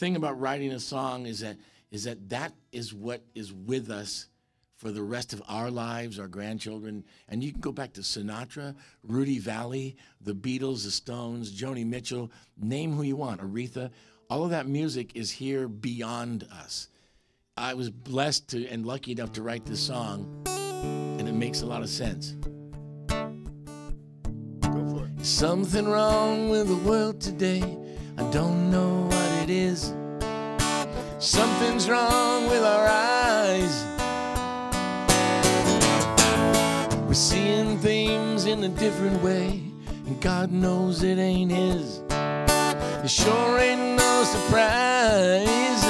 thing about writing a song is that is that that is what is with us for the rest of our lives, our grandchildren. And you can go back to Sinatra, Rudy Vallée, the Beatles, the Stones, Joni Mitchell, name who you want, Aretha. All of that music is here beyond us. I was blessed to and lucky enough to write this song, and it makes a lot of sense. Go for it. Something wrong with the world today. I don't know is. Something's wrong with our eyes. We're seeing things in a different way, and God knows it ain't His. It sure ain't no surprise.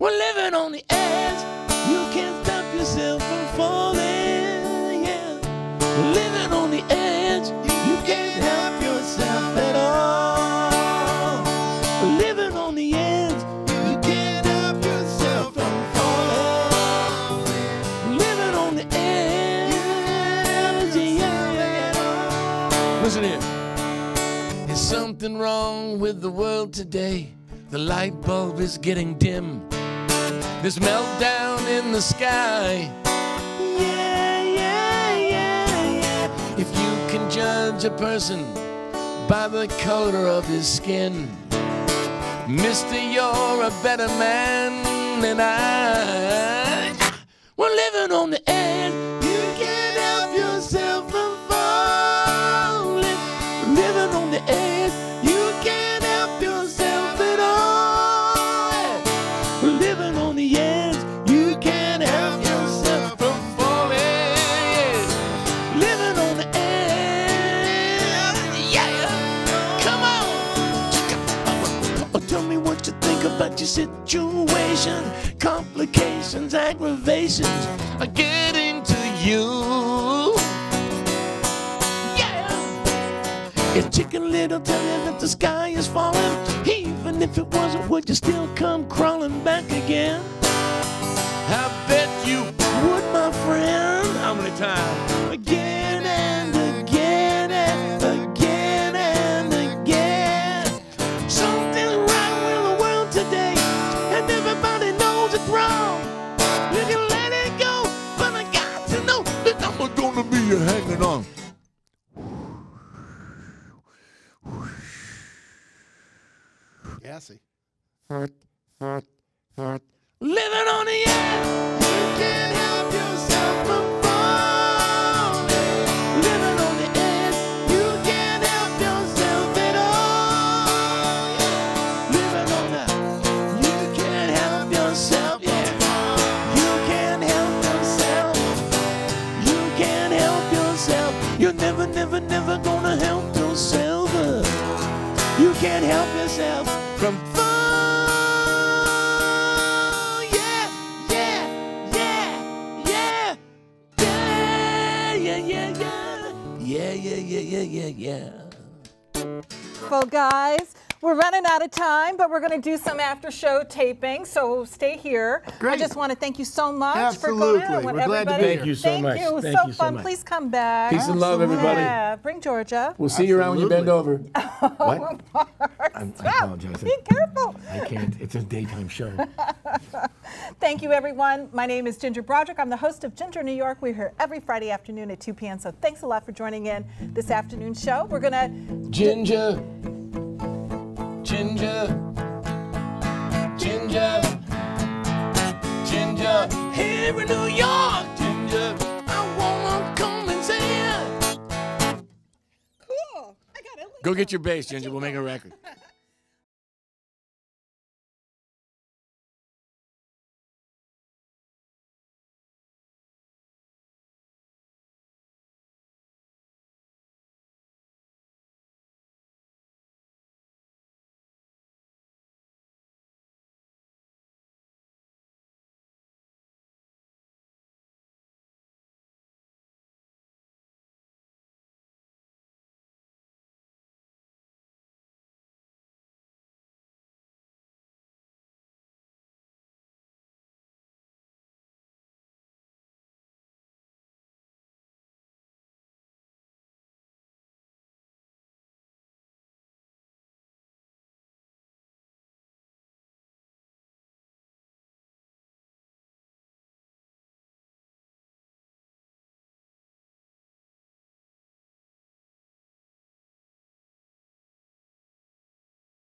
We're living on the edge. You can't stop yourself from falling. Yeah. We're living Listen There's something wrong with the world today? The light bulb is getting dim. This meltdown in the sky. Yeah, yeah, yeah, yeah. If you can judge a person by the color of his skin, Mister, you're a better man than I. We're living on the edge. Living on the edge. You can't help yourself from falling. Living on the edge. Yeah. Come on. Oh, tell me what you think about your situation. Complications, aggravations are getting to you. If Chicken Little tell you that the sky is falling, even if it wasn't, would you still come crawling back again? I bet you would, my friend. How many times? Again and again and again and again. Something's wrong with the world today, and everybody knows it's wrong. You can let it go, but I got to know that I'm gonna be hanging on. Gassy. Living on the edge, you can't help yourself from falling. Living on the edge, you can't help yourself at all. Yeah. Living on the, you can't help yourself. Yeah, you can't help yourself. You can't help yourself. Living on the You're never, never, never gonna help yourself. You can't help yourself yeah. Well, guys, we're running out of time, but we're going to do some after show taping, so stay here. I just want to thank you so much for Absolutely. coming. I want We're glad to be here. Thank you so Thank much. you. It was Thank so you fun. much. Please come back. Peace and love, everybody. Yeah, bring Georgia. We'll see you around when you bend over. Absolutely. Oh, what? I'm, I apologize. Be careful. I can't. It's a daytime show. Thank you, everyone. My name is Ginger Broderick. I'm the host of Ginger New York. We're here every Friday afternoon at 2 p.m. So thanks a lot for joining in this afternoon show. We're going to Ginger. Ginger. Ginger. Ginger. Here in New York, Ginger. I wanna come and say. Cool. I got it. Go get your bass, Ginger. We'll make a record.